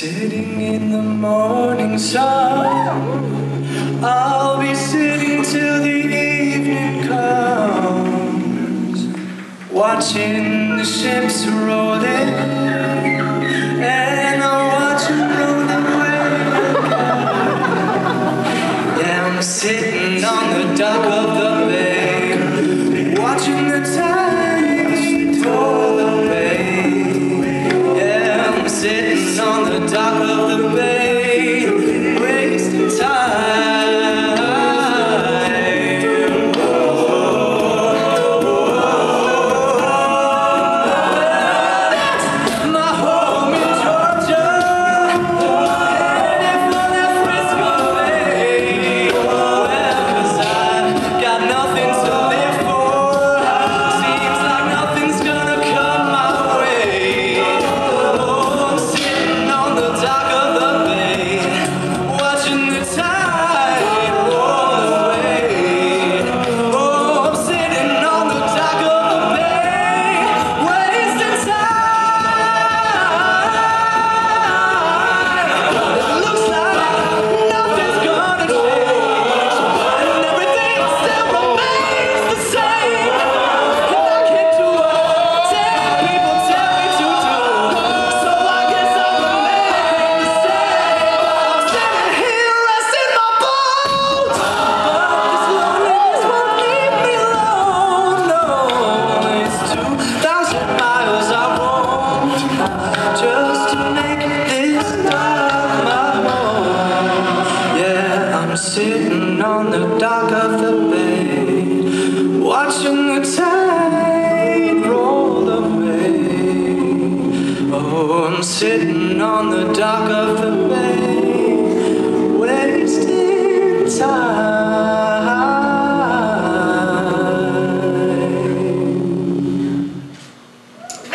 Sitting in the morning sun. I'll be sitting till the evening comes Watching the ships roll in And I'll watch them roll away. Down yeah, sitting on the dock of the on the dock of the bay, watching the tide roll away. Oh, I'm sitting on the dock of the bay.